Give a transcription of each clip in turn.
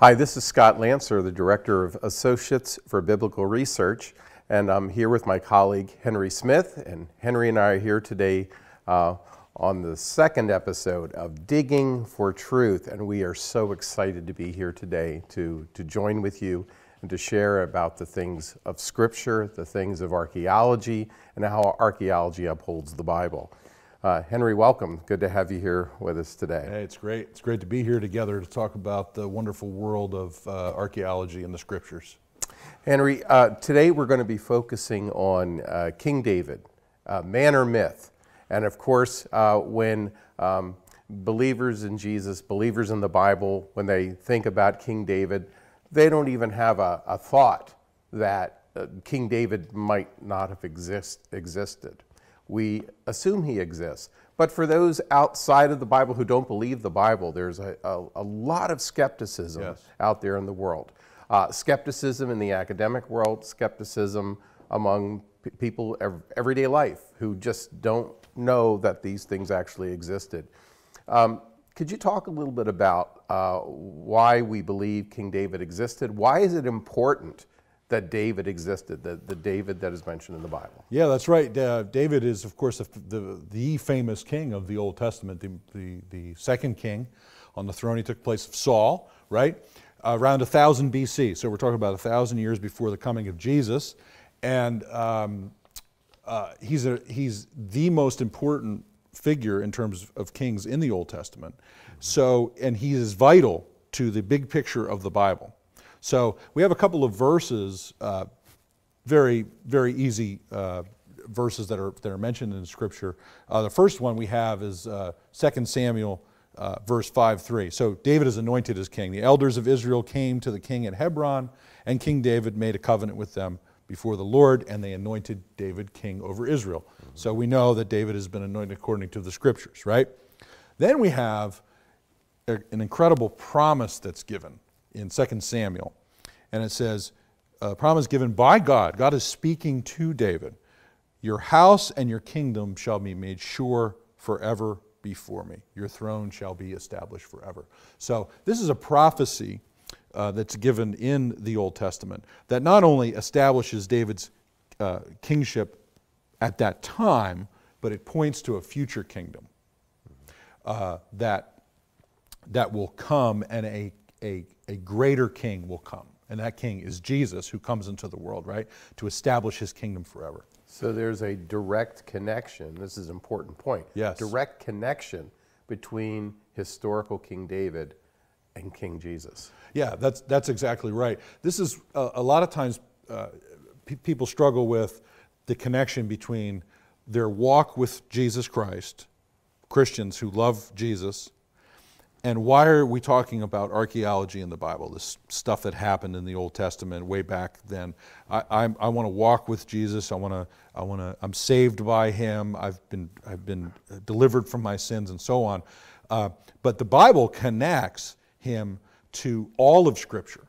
Hi, this is Scott Lanser, the Director of Associates for Biblical Research, and I'm here with my colleague Henry Smith. And Henry and I are here today uh, on the second episode of Digging for Truth, and we are so excited to be here today to, to join with you and to share about the things of Scripture, the things of archaeology, and how archaeology upholds the Bible. Uh, Henry, welcome. Good to have you here with us today. Hey, it's great. It's great to be here together to talk about the wonderful world of uh, archaeology and the scriptures. Henry, uh, today we're going to be focusing on uh, King David, uh, man or myth. And of course, uh, when um, believers in Jesus, believers in the Bible, when they think about King David, they don't even have a, a thought that King David might not have exist, existed we assume he exists. But for those outside of the Bible who don't believe the Bible, there's a, a, a lot of skepticism yes. out there in the world. Uh, skepticism in the academic world, skepticism among p- people ev- everyday life who just don't know that these things actually existed. Um, could you talk a little bit about uh, why we believe King David existed? Why is it important that David existed, the, the David that is mentioned in the Bible. Yeah, that's right. Uh, David is, of course, the, the, the, famous king of the Old Testament, the, the, the, second king on the throne. He took place of Saul, right? Uh, around 1000 BC. So we're talking about 1,000 years before the coming of Jesus. And um, uh, he's, a, he's the most important figure in terms of kings in the Old Testament. So, and he is vital to the big picture of the Bible. So we have a couple of verses, uh, very, very easy uh, verses that are, that are mentioned in Scripture. Uh, the first one we have is uh, 2 Samuel uh, verse 5 3. So David is anointed as king. The elders of Israel came to the king at Hebron, and King David made a covenant with them before the Lord, and they anointed David king over Israel. Mm-hmm. So we know that David has been anointed according to the Scriptures, right? Then we have a, an incredible promise that's given in 2 Samuel. And it says, a promise given by God. God is speaking to David. Your house and your kingdom shall be made sure forever before me. Your throne shall be established forever. So, this is a prophecy uh, that's given in the Old Testament that not only establishes David's uh, kingship at that time, but it points to a future kingdom uh, that, that will come and a, a, a greater king will come. And that king is Jesus who comes into the world, right? To establish his kingdom forever. So there's a direct connection. This is an important point. Yes. Direct connection between historical King David and King Jesus. Yeah, that's, that's exactly right. This is a, a lot of times uh, pe- people struggle with the connection between their walk with Jesus Christ, Christians who love Jesus, and why are we talking about archaeology in the Bible, this stuff that happened in the Old Testament way back then? I, I, I want to walk with Jesus. I want to, I want to, I'm saved by him. I've been, I've been delivered from my sins and so on. Uh, but the Bible connects him to all of Scripture.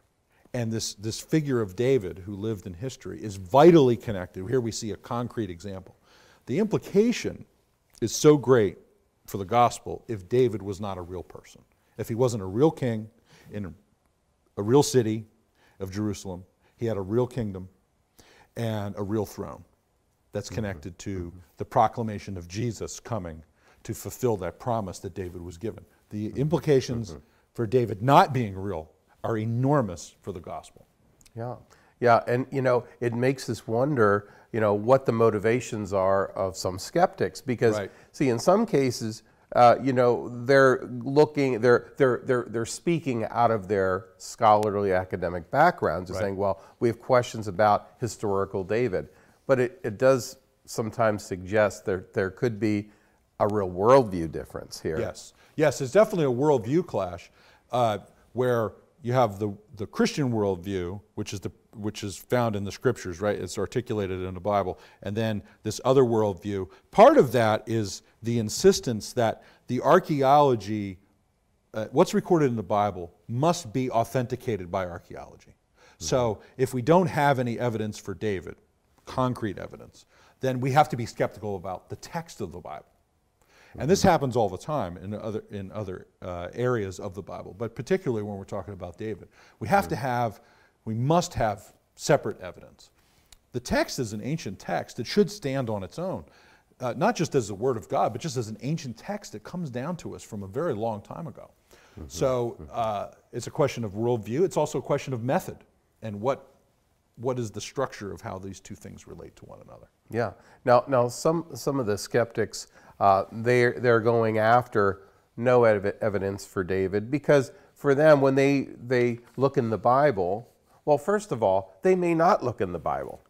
And this, this figure of David, who lived in history, is vitally connected. Here we see a concrete example. The implication is so great for the gospel if David was not a real person. If he wasn't a real king in a real city of Jerusalem, he had a real kingdom and a real throne that's mm-hmm. connected to mm-hmm. the proclamation of Jesus coming to fulfill that promise that David was given. The mm-hmm. implications for David not being real are enormous for the gospel. Yeah. Yeah, and you know, it makes us wonder you know, what the motivations are of some skeptics. Because, right. see, in some cases, uh, you know, they're looking, they're, they're, they're, they're speaking out of their scholarly academic backgrounds and right. saying, well, we have questions about historical David. But it, it does sometimes suggest that there could be a real worldview difference here. Yes, yes, it's definitely a worldview clash uh, where you have the, the Christian worldview, which is, the, which is found in the scriptures, right? It's articulated in the Bible. And then this other worldview. Part of that is the insistence that the archaeology, uh, what's recorded in the Bible, must be authenticated by archaeology. Mm-hmm. So if we don't have any evidence for David, concrete evidence, then we have to be skeptical about the text of the Bible. And this happens all the time in other, in other uh, areas of the Bible, but particularly when we're talking about David. We have to have, we must have separate evidence. The text is an ancient text. It should stand on its own, uh, not just as the Word of God, but just as an ancient text that comes down to us from a very long time ago. Mm-hmm. So uh, it's a question of worldview. It's also a question of method and what, what is the structure of how these two things relate to one another. Yeah. Now, now some, some of the skeptics, uh, they're, they're going after no ev- evidence for David because for them, when they, they look in the Bible, well, first of all, they may not look in the Bible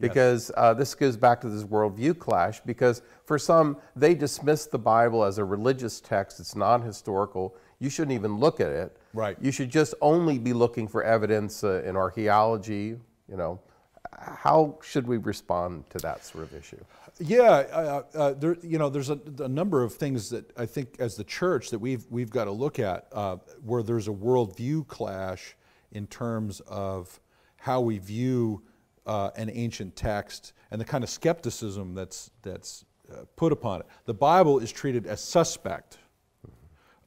because uh, this goes back to this worldview clash because for some they dismiss the bible as a religious text. It's non-historical. You shouldn't even look at it. Right. You should just only be looking for evidence uh, in archaeology you know. How should we respond to that sort of issue? Yeah uh, uh there, you know there's a, a, number of things that i think as the church that we've, we've got to look at uh, where there's a worldview clash in terms of how we view uh, an ancient text and the kind of skepticism that's, that's uh, put upon it. The Bible is treated as suspect.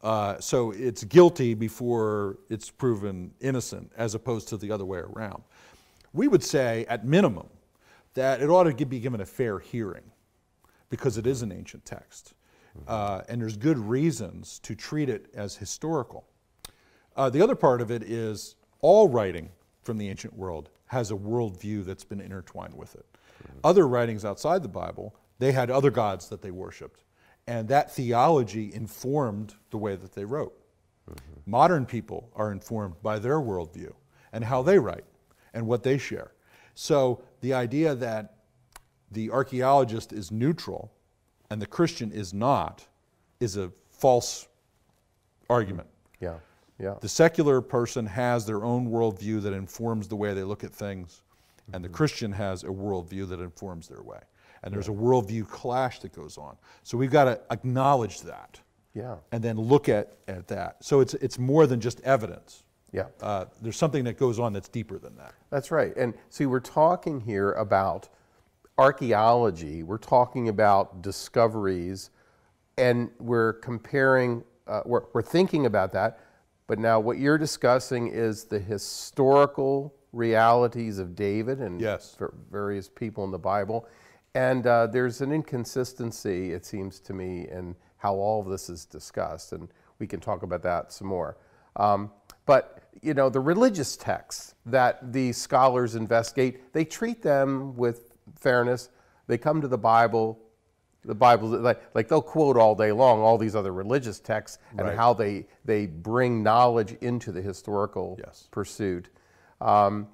Uh, so it's guilty before it's proven innocent, as opposed to the other way around. We would say, at minimum, that it ought to be given a fair hearing because it is an ancient text. Uh, and there's good reasons to treat it as historical. Uh, the other part of it is all writing from the ancient world has a worldview that's been intertwined with it. Mm-hmm. Other writings outside the Bible, they had other gods that they worshiped. And that theology informed the way that they wrote. Mm-hmm. Modern people are informed by their worldview and how they write and what they share. So the idea that the archaeologist is neutral and the Christian is not is a false argument. Yeah. Yeah. The secular person has their own worldview that informs the way they look at things, and mm-hmm. the Christian has a worldview that informs their way. And there's a worldview clash that goes on. So we've got to acknowledge that. Yeah. And then look at, at that. So it's, it's more than just evidence. Yeah. Uh, there's something that goes on that's deeper than that. That's right. And see, we're talking here about archaeology, we're talking about discoveries, and we're comparing, uh, we're, we're thinking about that but now, what you're discussing is the historical realities of David and yes. various people in the Bible. And uh, there's an inconsistency, it seems to me, in how all of this is discussed. And we can talk about that some more. Um, but, you know, the religious texts that these scholars investigate, they treat them with fairness. They come to the Bible, the Bible, like, like they'll quote all day long all these other religious texts and right. how they, they bring knowledge into the historical yes. pursuit. Um,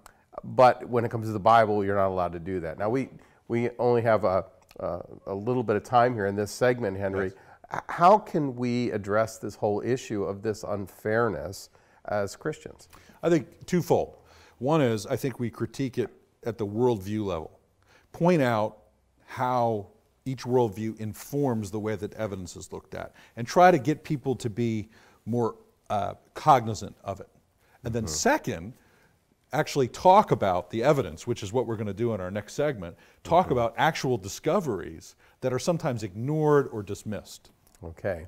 but when it comes to the Bible, you're not allowed to do that. Now, we, we only have a, a, a little bit of time here in this segment, Henry. Yes. How can we address this whole issue of this unfairness as Christians? I think twofold. One is I think we critique it at the worldview level, point out how each worldview informs the way that evidence is looked at, and try to get people to be more uh, cognizant of it. And then, mm-hmm. second, actually talk about the evidence, which is what we're going to do in our next segment, talk mm-hmm. about actual discoveries that are sometimes ignored or dismissed. Okay.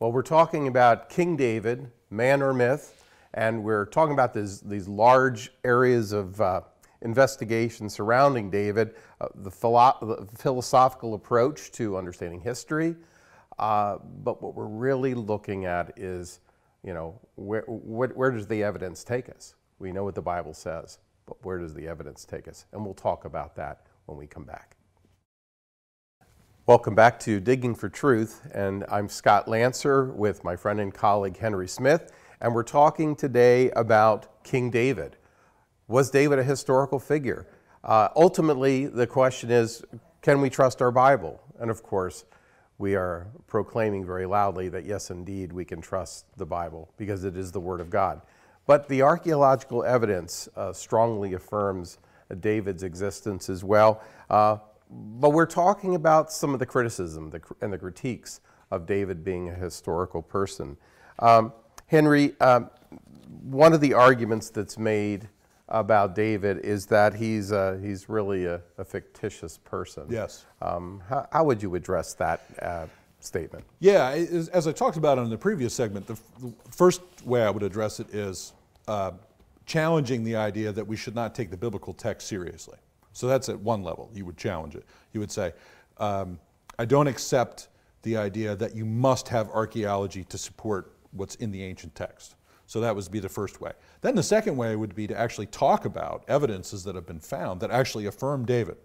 Well, we're talking about King David, man or myth, and we're talking about these, these large areas of uh, investigation surrounding David, uh, the, philo- the, philosophical approach to understanding history. Uh, but what we're really looking at is, you know, where, where, where, does the evidence take us? We know what the Bible says, but where does the evidence take us? And we'll talk about that when we come back. Welcome back to Digging for Truth, and I'm Scott Lanser with my friend and colleague Henry Smith, and we're talking today about King David. Was David a historical figure? Uh, ultimately, the question is can we trust our Bible? And of course, we are proclaiming very loudly that yes, indeed, we can trust the Bible because it is the Word of God. But the archaeological evidence uh, strongly affirms David's existence as well. Uh, but we're talking about some of the criticism and the critiques of David being a historical person. Um, Henry, um, one of the arguments that's made about David is that he's, uh, he's really a, a, fictitious person. Yes. Um, how, how, would you address that? Uh, statement. Yeah, as, as I talked about in the previous segment, the, the first way I would address it is uh, challenging the idea that we should not take the biblical text seriously. So that's at one level. You would challenge it. You would say, um, I don't accept the idea that you must have archaeology to support what's in the ancient text. So that would be the first way. Then the second way would be to actually talk about evidences that have been found that actually affirm David.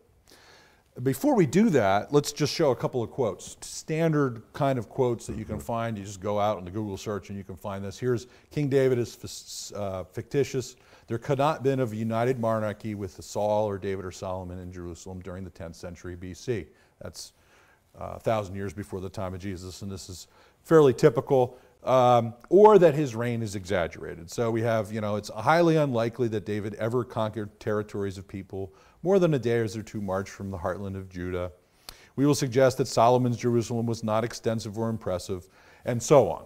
Before we do that, let's just show a couple of quotes. Standard kind of quotes that you can find. You just go out in the Google search and you can find this. Here's King David is uh, fictitious. There could not have been a united monarchy with Saul or David or Solomon in Jerusalem during the 10th century BC. That's uh, a thousand years before the time of Jesus, and this is fairly typical. Um, or that his reign is exaggerated. So we have, you know, it's highly unlikely that David ever conquered territories of people more than a day or two march from the heartland of Judah. We will suggest that Solomon's Jerusalem was not extensive or impressive, and so on.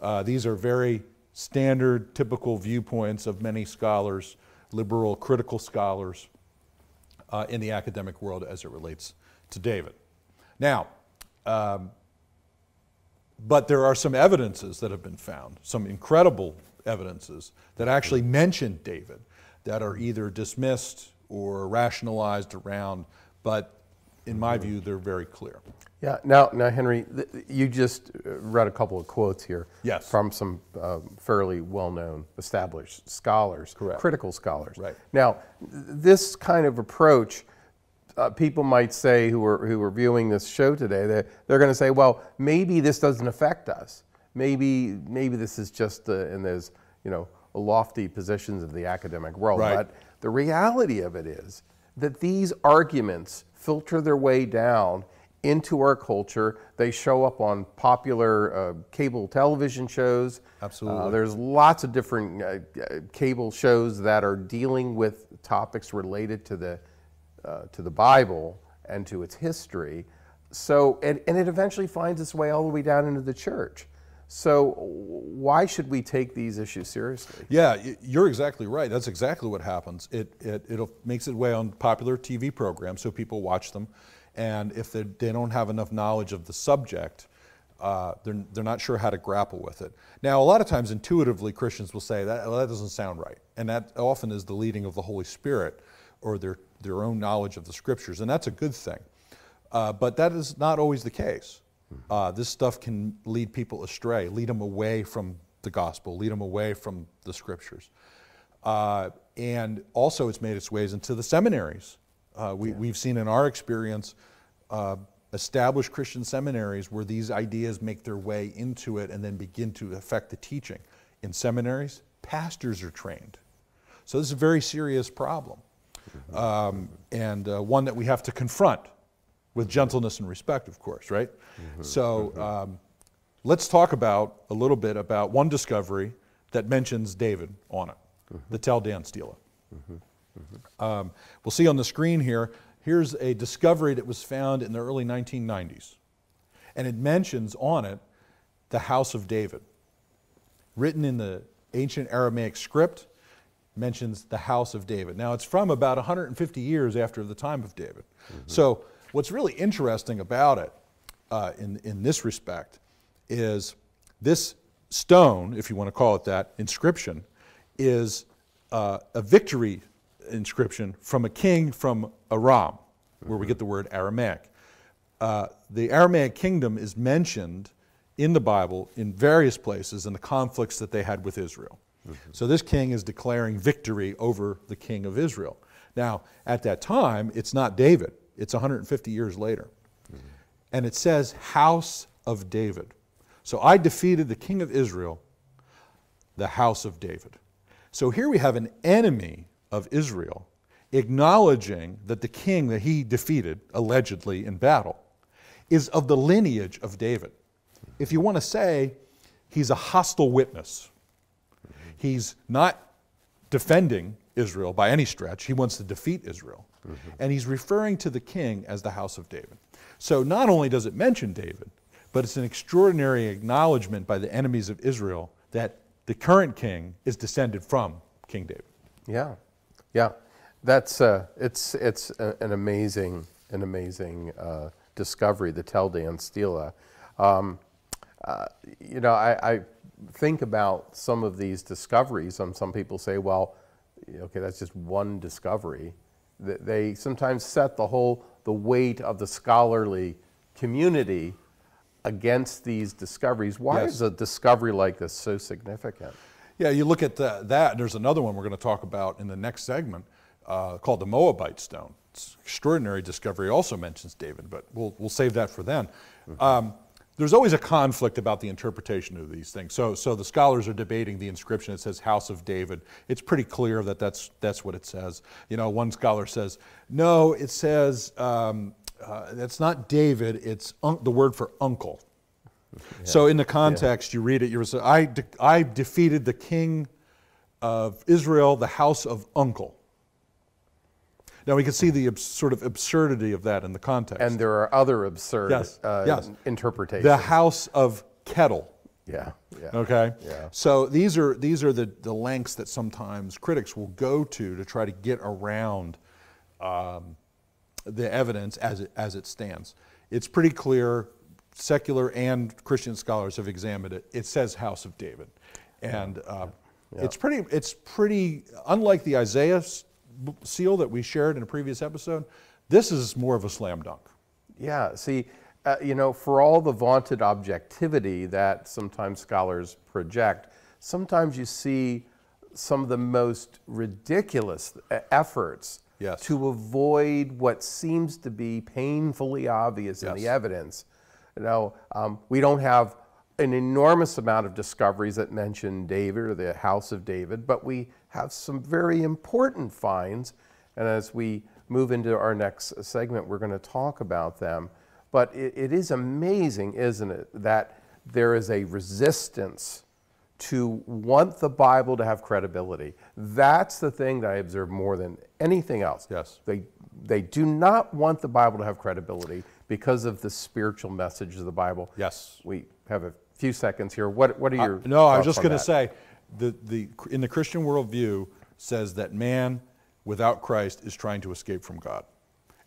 Uh, these are very standard, typical viewpoints of many scholars, liberal, critical scholars uh, in the academic world as it relates to David. Now, um, but there are some evidences that have been found, some incredible evidences that actually mention David that are either dismissed or rationalized around, but in my view, they're very clear. Yeah. Now, now, Henry, th- you just uh, read a couple of quotes here. Yes. From some uh, fairly well-known, established scholars, Correct. critical scholars. Right. Now, th- this kind of approach, uh, people might say who are who are viewing this show today, that they're going to say, well, maybe this doesn't affect us. Maybe maybe this is just uh, in those you know lofty positions of the academic world. Right. But the reality of it is that these arguments filter their way down into our culture. They show up on popular uh, cable television shows. Absolutely. Uh, there's lots of different uh, uh, cable shows that are dealing with topics related to the uh, to the Bible and to its history. So, and, and it eventually finds its way all the way down into the church. So, why should we take these issues seriously? Yeah, you're exactly right. That's exactly what happens. It, it, it makes its way on popular TV programs, so people watch them. And if they, they don't have enough knowledge of the subject, uh, they're, they're not sure how to grapple with it. Now, a lot of times, intuitively, Christians will say, that, well, that doesn't sound right. And that often is the leading of the Holy Spirit or their, their own knowledge of the scriptures. And that's a good thing. Uh, but that is not always the case. Uh, this stuff can lead people astray, lead them away from the gospel, lead them away from the scriptures. Uh, and also, it's made its ways into the seminaries. Uh, we, have seen in our experience uh, established Christian seminaries where these ideas make their way into it and then begin to affect the teaching. In seminaries, pastors are trained. So, this is a very serious problem um, and uh, one that we have to confront with gentleness and respect, of course, right? Mm-hmm. So mm-hmm. um, let's talk about a little bit about one discovery that mentions David on it, mm-hmm. the Tel Dan Stela. Mm-hmm. mm-hmm. Um, we'll see on the screen here, here's a discovery that was found in the early 1990s. And it mentions on it the house of David. Written in the ancient Aramaic script, mentions the house of David. Now, it's from about 150 years after the time of David. Mm-hmm. So What's really interesting about it uh, in, in this respect is this stone, if you want to call it that, inscription, is uh, a victory inscription from a king from Aram, where we get the word Aramaic. Uh, the Aramaic kingdom is mentioned in the Bible in various places in the conflicts that they had with Israel. Mm-hmm. So this king is declaring victory over the king of Israel. Now, at that time, it's not David. It's 150 years later. Mm-hmm. And it says, House of David. So I defeated the king of Israel, the house of David. So here we have an enemy of Israel acknowledging that the king that he defeated, allegedly in battle, is of the lineage of David. If you want to say he's a hostile witness, he's not defending Israel by any stretch, he wants to defeat Israel. Mm-hmm. And he's referring to the king as the house of David. So not only does it mention David, but it's an extraordinary acknowledgement by the enemies of Israel that the current king is descended from King David. Yeah, yeah, that's uh, it's it's a, an amazing an amazing uh, discovery, the Tel Dan Stela. Um, uh, you know, I, I, think about some of these discoveries. Um, some people say, well, okay, that's just one discovery. They sometimes set the whole the weight of the scholarly community against these discoveries. Why yes. is a discovery like this so significant? Yeah, you look at the, that. There's another one we're going to talk about in the next segment uh, called the Moabite stone. It's extraordinary discovery. Also mentions David, but we'll we'll save that for then. Mm-hmm. Um, there's always a conflict about the interpretation of these things. So, so the scholars are debating the inscription. It says House of David. It's pretty clear that that's, that's what it says. You know, one scholar says, no, it says, um, uh, that's not David, it's the word for uncle. Yeah. So in the context, yeah. you read it, you're saying, I, de- I defeated the king of Israel, the house of uncle. Now we can see the sort of absurdity of that in the context. And there are other absurd yes, uh, yes. interpretations. The house of kettle. Yeah, yeah. Okay. Yeah. So these are these are the, the lengths that sometimes critics will go to to try to get around um, the evidence as it, as it stands. It's pretty clear. Secular and Christian scholars have examined it. It says House of David, and uh, yeah. it's pretty. It's pretty unlike the Isaiah seal that we shared in a previous episode. This is more of a slam dunk. Yeah. See, uh, you know, for all the vaunted objectivity that sometimes scholars project, sometimes you see some of the most ridiculous efforts yes. to avoid what seems to be painfully obvious yes. in the evidence. You know, um, we don't have an enormous amount of discoveries that mention David or the house of David, but we have some very important finds. And as we move into our next segment, we're going to talk about them. But it, it is amazing, isn't it, that there is a resistance to want the Bible to have credibility. That's the thing that I observe more than anything else. Yes. They, they do not want the Bible to have credibility because of the spiritual message of the Bible. Yes. We have a few seconds here. What, what are your uh, No, I was just going to say, the, the, in the Christian worldview says that man without Christ is trying to escape from God.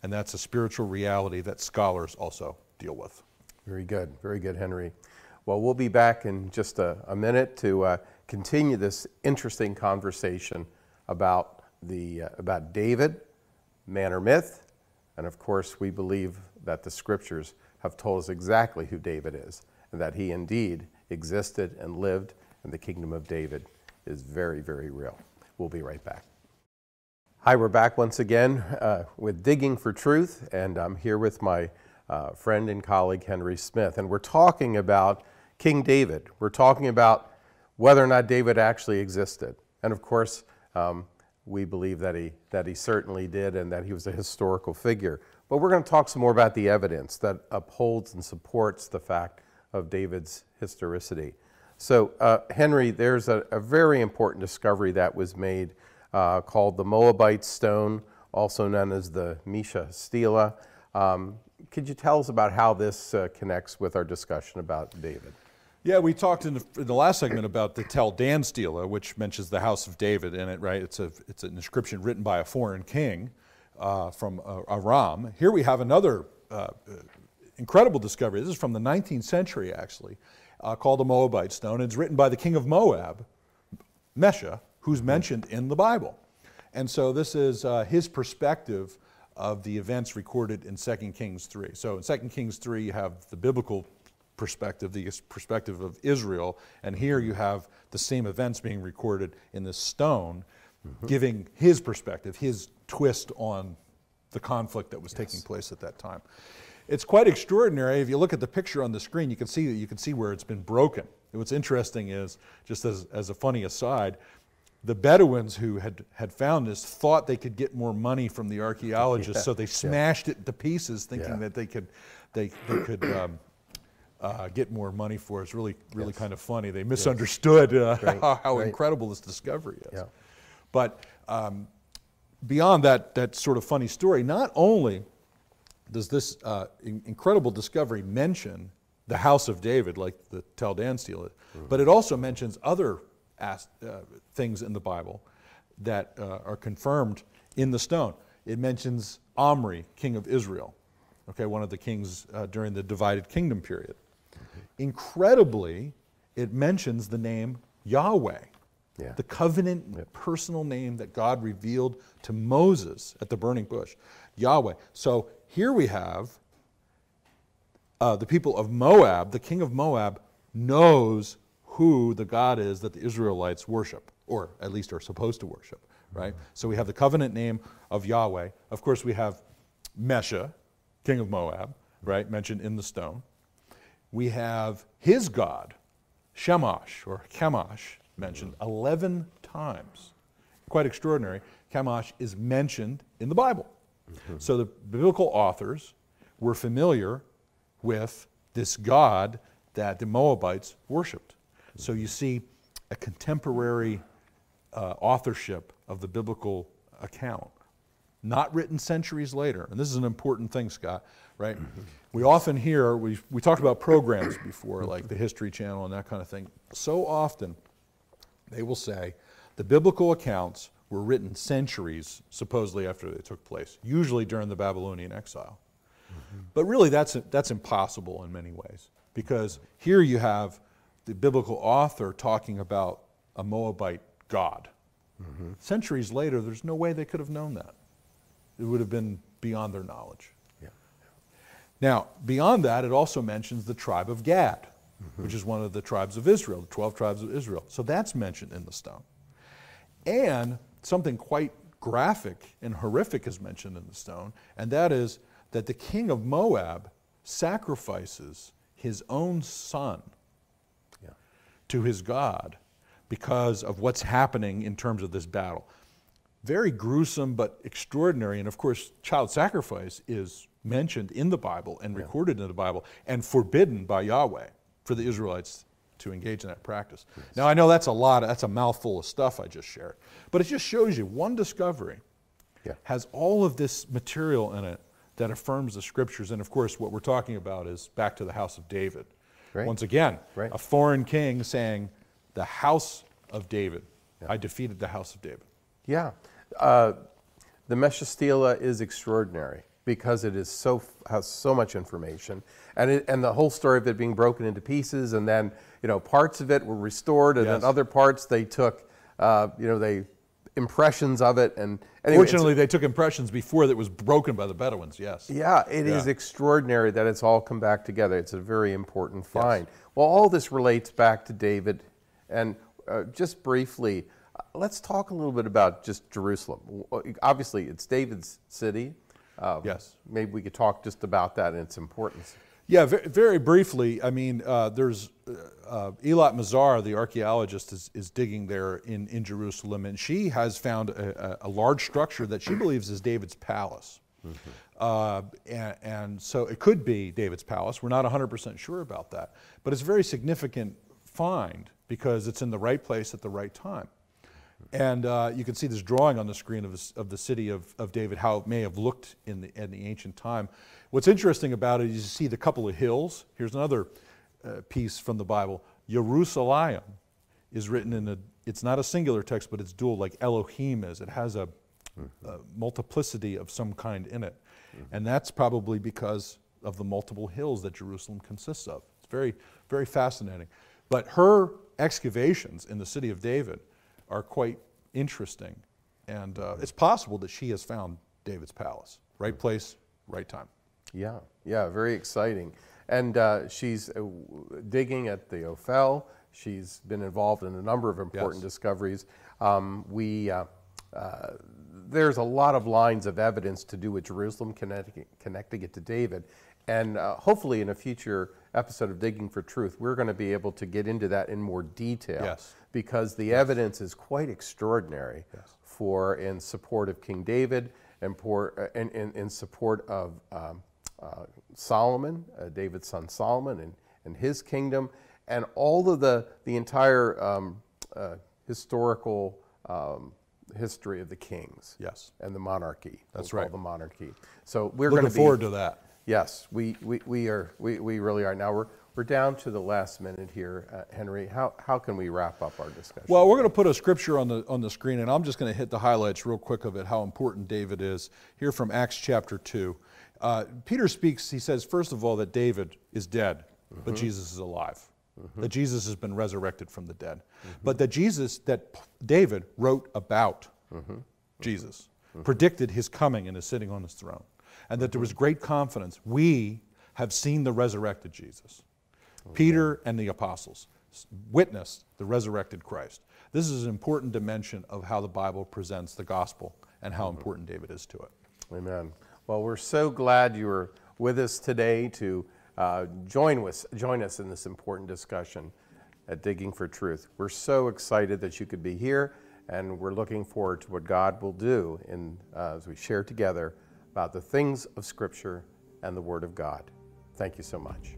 And that's a spiritual reality that scholars also deal with. Very good, very good, Henry. Well, we'll be back in just a, a minute to uh, continue this interesting conversation about, the, uh, about David, man or myth, and of course, we believe that the scriptures have told us exactly who David is, and that he indeed existed and lived, and the kingdom of David is very, very real. We'll be right back. Hi, we're back once again uh, with Digging for Truth, and I'm here with my uh, friend and colleague Henry Smith, and we're talking about King David. We're talking about whether or not David actually existed. And of course, um, we believe that he, that he certainly did and that he was a historical figure. But we're going to talk some more about the evidence that upholds and supports the fact of David's historicity. So, uh, Henry, there's a, a, very important discovery that was made uh, called the Moabite stone, also known as the Mesha stela. Um, could you tell us about how this uh, connects with our discussion about David? Yeah, we talked in the, in the, last segment about the Tel Dan stela, which mentions the house of David in it, right? It's, a, it's an inscription written by a foreign king uh, from uh, Aram. Here we have another uh, incredible discovery. This is from the 19th century, actually, uh, called the Moabite stone. It's written by the king of Moab, Mesha, who's mentioned in the Bible. And so this is uh, his perspective of the events recorded in 2 Kings 3. So in 2 Kings 3, you have the biblical perspective, the perspective of Israel. And here you have the same events being recorded in this stone, mm-hmm. giving his perspective, his twist on the conflict that was yes. taking place at that time. It's quite extraordinary. If you look at the picture on the screen, you can see that you can see where it's been broken. And what's interesting is, just as, as a funny aside, the Bedouins who had, had found this thought they could get more money from the archaeologists, yeah. so they smashed yeah. it to pieces, thinking yeah. that they could, they, they could um, uh, get more money for. It. It's really, really yes. kind of funny. They misunderstood uh, right. how, how right. incredible this discovery is. Yeah. But um, beyond that, that sort of funny story, not only does this uh, in- incredible discovery mention the house of David, like the Tel Dan stela, mm-hmm. but it also mentions other as- uh, things in the Bible that uh, are confirmed in the stone. It mentions Omri, king of Israel, okay, one of the kings uh, during the divided kingdom period. Incredibly, it mentions the name Yahweh, Yeah. the covenant personal name that God revealed to Moses at the burning bush. Yahweh. So here we have uh, the people of Moab, the king of Moab knows who the God is that the Israelites worship, or at least are supposed to worship, right? So we have the covenant name of Yahweh. Of course, we have Mesha, king of Moab, right, mentioned in the stone. We have his God, Shemash, or Chemosh, mentioned 11 times. Quite extraordinary. Chemosh is mentioned in the Bible. So the biblical authors were familiar with this God that the Moabites worshiped. So you see a contemporary uh, authorship of the biblical account, not written centuries later. And this is an important thing, Scott, right? We often hear, we, we talked about programs before, like the History Channel and that kind of thing. So often they will say the biblical accounts were written centuries supposedly after they took place, usually during the Babylonian exile. Mm-hmm. But really, that's, that's impossible in many ways because here you have the biblical author talking about a Moabite god. Mm-hmm. Centuries later, there's no way they could have known that. It would have been beyond their knowledge. Yeah. Now, beyond that, it also mentions the tribe of Gad, mm-hmm. which is one of the tribes of Israel, the 12 tribes of Israel. So that's mentioned in the stone. And something quite graphic and horrific is mentioned in the stone, and that is that the king of Moab sacrifices his own son Yeah. to his God because of what's happening in terms of this battle. Very gruesome but extraordinary. And of course, child sacrifice is mentioned in the Bible and recorded in the Bible and forbidden by Yahweh for the Israelites to engage in that practice. Now, I know that's a lot, that's a mouthful of stuff I just shared, but it just shows you one discovery Yeah. has all of this material in it that affirms the scriptures. And of course, what we're talking about is back to the house of David. Right. Once again, Right. a foreign king saying, The house of David. I defeated the house of David. Yeah. Uh, the Mesha Stela is extraordinary because it is so has so much information, and it, and the whole story of it being broken into pieces, and then you know parts of it were restored, and Yes. then other parts they took, uh, you know, they impressions of it, and anyway, Fortunately, they took impressions before that was broken by the Bedouins, yes. Yeah, it is Yeah. extraordinary that it's all come back together. It's a very important find. Well, all this relates back to David, and uh, just briefly, uh, let's talk a little bit about just Jerusalem. Obviously, it's David's city. Uh, Yes. Maybe we could talk just about that and its importance. Yeah, very, briefly, I mean, uh, there's uh, uh, Eilat Mazar, the archaeologist, is, is digging there in, in Jerusalem, and she has found a, a, large structure that she believes is David's palace. Uh, and, and so it could be David's palace. We're not 100% sure about that, but it's a very significant find because it's in the right place at the right time. And uh, you can see this drawing on the screen of, this, of the city of, of David, how it may have looked in the, in the ancient time. What's interesting about it is you see the couple of hills. Here's another uh, piece from the Bible. Jerusalem is written in a, it's not a singular text, but it's dual, like Elohim is. It has a, a multiplicity of some kind in it. And that's probably because of the multiple hills that Jerusalem consists of. It's very, very fascinating. But her excavations in the city of David are quite interesting. And uh, it's possible that she has found David's palace. Right place, right time. Yeah, yeah, very exciting. And uh, she's uh, digging at the Ophel. She's been involved in a number of important Yes. discoveries. Um, we, uh, uh, there's a lot of lines of evidence to do with Jerusalem, connecting, connecting it to David. And uh, hopefully, in a future episode of Digging for Truth, we're going to be able to get into that in more detail Yes. because the evidence is quite extraordinary for in support of King David and for uh, in, in, in support of um, uh, Solomon, uh, David's son Solomon, and, and his kingdom, and all of the the entire um, uh, historical um, history of the kings. Yes. and the monarchy. That's we'll right. The monarchy. So we're Looking going to be forward to that. Yes, we, we, we are. We, we really are. Now we're we're down to the last minute here, uh, Henry. How how can we wrap up our discussion? Well, we're going to put a scripture on the on the screen, and I'm just going to hit the highlights real quick of it. How important David is here from Acts chapter two. Uh, Peter speaks. He says, first of all, that David is dead. but mm-hmm. Jesus is alive. Mm-hmm. That Jesus has been resurrected from the dead. Mm-hmm. But that Jesus, that David wrote about Jesus, predicted his coming and is sitting on his throne. And that there was great confidence. We have seen the resurrected Jesus. Peter and the apostles witnessed the resurrected Christ. This is an important dimension of how the Bible presents the gospel and how important David is to it. Amen. Well, we're so glad you were with us today to uh, join, with, join us in this important discussion at Digging for Truth. We're so excited that you could be here, and we're looking forward to what God will do in, uh, as we share together about the things of Scripture and the Word of God. Thank you so much.